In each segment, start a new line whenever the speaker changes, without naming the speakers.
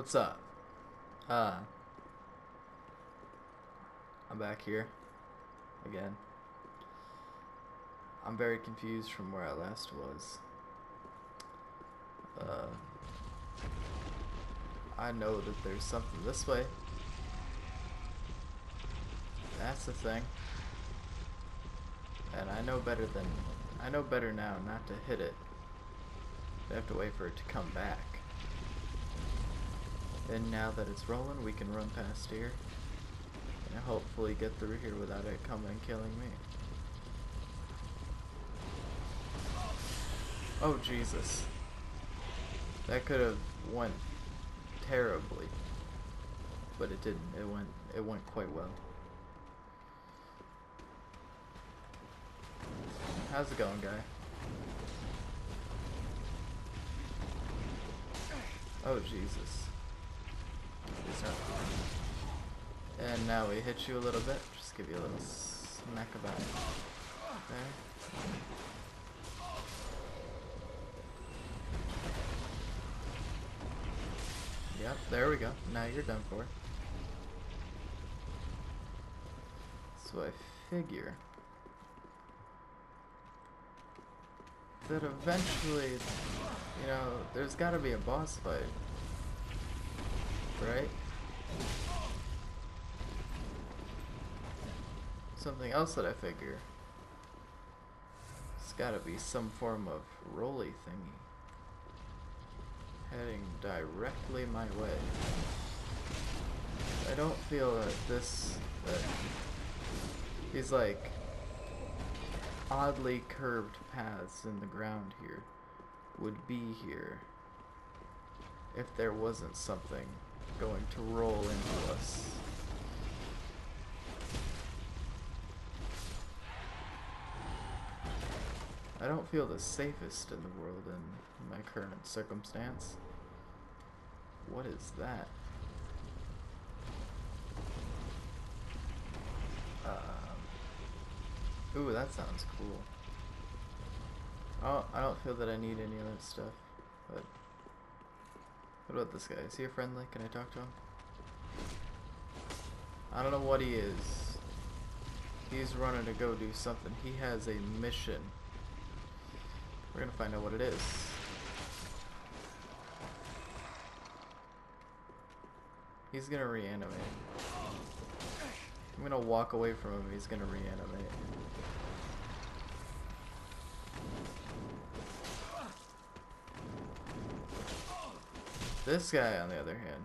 What's up? Uh, I'm back here again. I'm very confused from where I last was. Uh, I know that there's something this way. That's the thing. And I know better than I know better now not to hit it. I have to wait for it to come back. And now that it's rolling, we can run past here. And hopefully get through here without it coming and killing me. Oh Jesus. That could have went terribly. But it didn't. It went it went quite well. How's it going, guy? Oh, Jesus. And now we hit you a little bit. Just give you a little smack about there. Yep, there we go. Now you're done for. So I figure that eventually, you know, there's got to be a boss fight, right? Something else that I figure. It's got to be some form of roly thingy heading directly my way. I don't feel that this that these like oddly curved paths in the ground here would be here if there wasn't something going to roll into us. I don't feel the safest in the world in my current circumstance. What is that? Um, ooh, that sounds cool. Oh, I don't feel that I need any of that stuff, but... What about this guy? Is he a friendly? Can I talk to him? I don't know what he is. He's running to go do something. He has a mission. We're gonna find out what it is. He's gonna reanimate. I'm gonna walk away from him, he's gonna reanimate. This guy, on the other hand,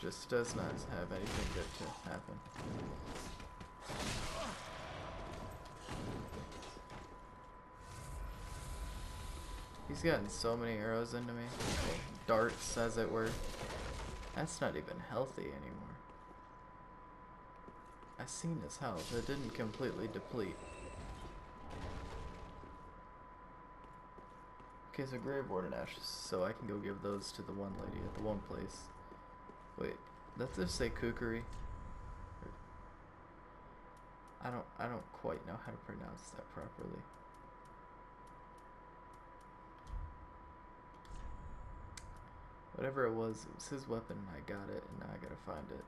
just does not have anything good to happen. He's gotten so many arrows into me. Darts, as it were. That's not even healthy anymore. I seen his health. It didn't completely deplete. Okay, so Grave Warden Ashes, so I can go give those to the one lady at the one place. Wait, does this say Kukuri? I don't I don't quite know how to pronounce that properly. Whatever it was, it was his weapon, I got it, and now I gotta find it.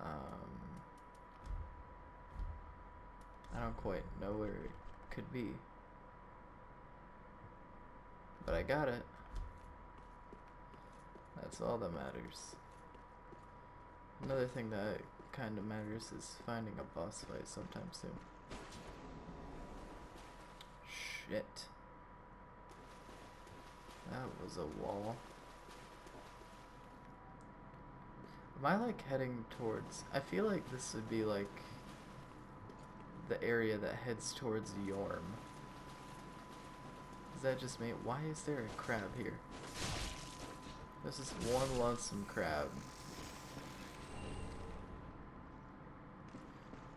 Um, I don't quite know where it could be. But I got it. That's all that matters. Another thing that kind of matters is finding a boss fight sometime soon. Shit. That was a wall. Am I like heading towards... I feel like this would be like the area that heads towards Yhorm. Is that just me? Why is there a crab here? This is one lonesome crab.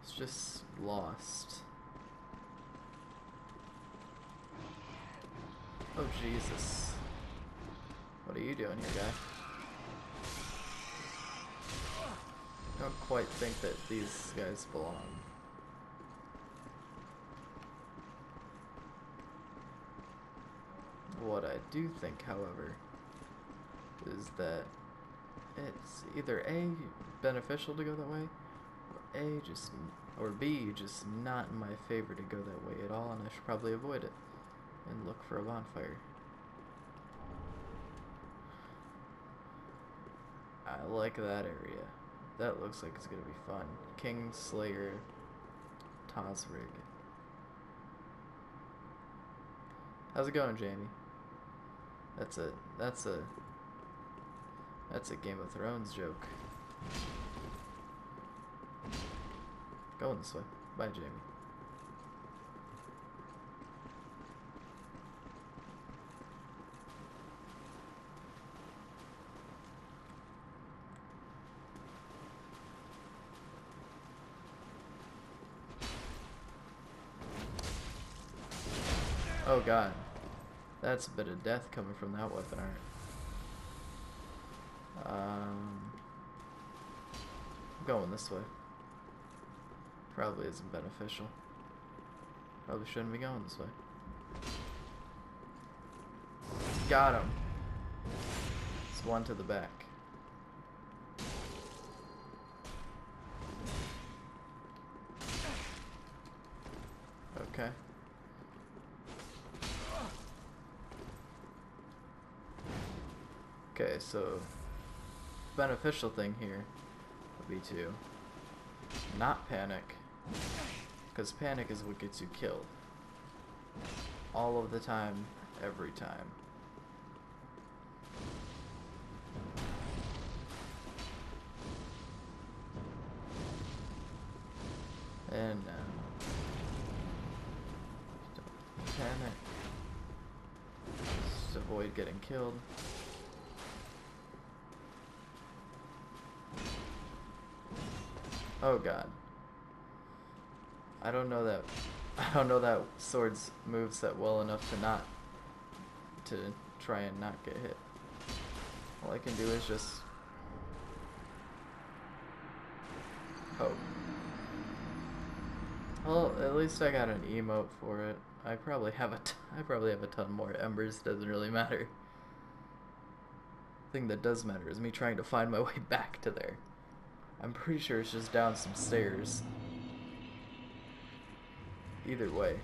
It's just lost. Oh Jesus. What are you doing here, guy? I don't quite think that these guys belong. What I do think, however, is that it's either A, beneficial to go that way, or A, just, or B, just not in my favor to go that way at all, and I should probably avoid it and look for a bonfire. I like that area. That looks like it's gonna be fun. King Slayer, Tazrig. How's it going, Jaime? That's a that's a that's a Game of Thrones joke. Going this way. Bye, Jaime. Oh god. That's a bit of death coming from that weapon art. Um, going this way. Probably isn't beneficial. Probably shouldn't be going this way. Got him. It's one to the back. Okay. Okay, so beneficial thing here would be to not panic, because panic is what gets you killed. All of the time, every time. And uh, don't panic. Just avoid getting killed. Oh god. I don't know that I don't know that sword's moves that well enough to not to try and not get hit. All I can do is just hope. Well, at least I got an emote for it. I probably have a t I probably have a ton more embers. Doesn't really matter. thing that does matter is me trying to find my way back to there. I'm pretty sure it's just down some stairs. Either way.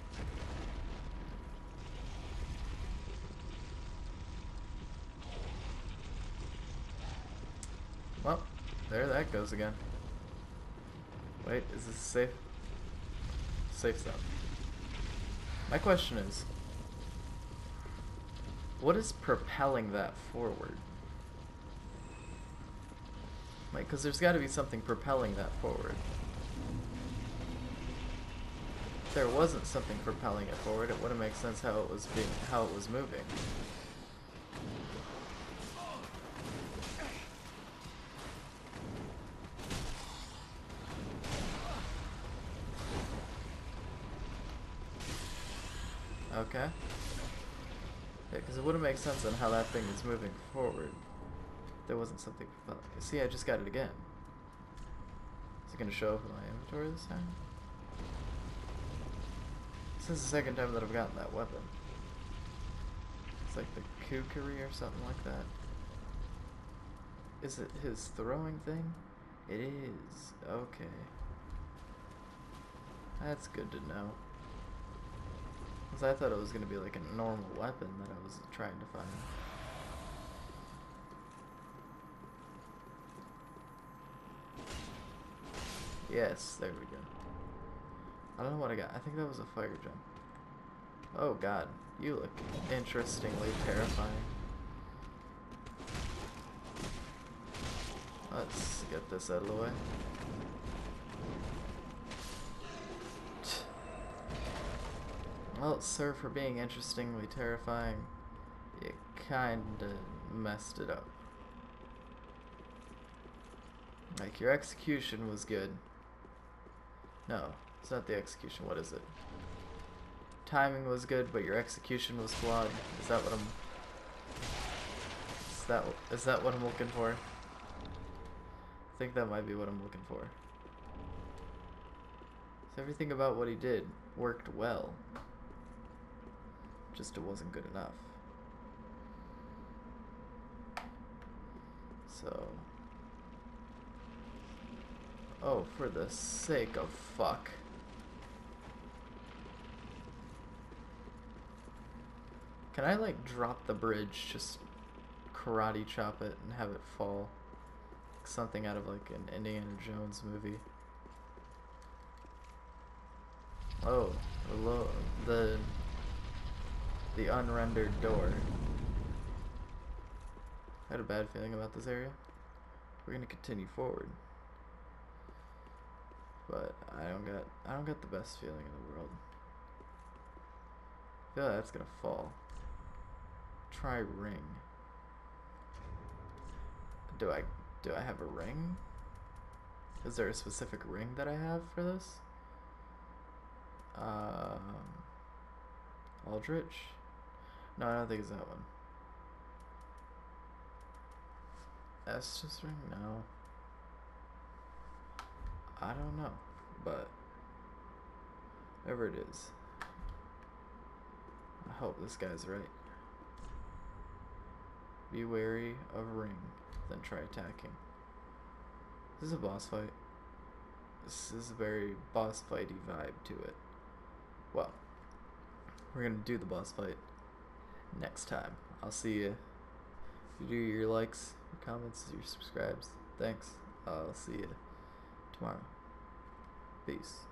Well, there that goes again. Wait, is this safe? Safe zone. My question is, what is propelling that forward? Like, because there's got to be something propelling that forward. If there wasn't something propelling it forward, it wouldn't make sense how it was being, how it was moving. Okay. Yeah, because it wouldn't make sense on how that thing is moving forward there wasn't something. See, I just got it again. Is it going to show up in my inventory this time? This is the second time that I've gotten that weapon. It's like the kukri or something like that. Is it his throwing thing? It is. Okay. That's good to know. Because I thought it was going to be like a normal weapon that I was trying to find. Yes, there we go. I don't know what I got. I think that was a fire jump. Oh god, you look interestingly terrifying. Let's get this out of the way. Well, sir, for being interestingly terrifying, you kinda messed it up. Like, your execution was good. No, it's not the execution. What is it? Timing was good, but your execution was flawed. Is that what I'm... Is that, is that what I'm looking for? I think that might be what I'm looking for. So everything about what he did worked well. Just it wasn't good enough. So. Oh, for the sake of fuck. Can I like drop the bridge, just karate chop it and have it fall? Something out of like an Indiana Jones movie. Oh, hello, the the unrendered door. I had a bad feeling about this area. We're gonna continue forward. But I don't got I don't got the best feeling in the world. I feel like that's gonna fall. Try ring. Do I do I have a ring? Is there a specific ring that I have for this? Um, Aldrich? No, I don't think it's that one. Estus ring? No. I don't know, but whatever it is, I hope this guy's right. Be wary of ring, then try attacking. This is a boss fight. This is a very boss fighty vibe to it. Well, we're gonna do the boss fight next time. I'll see you. If you do your likes, your comments, your subscribes, thanks. I'll see you tomorrow. Peace.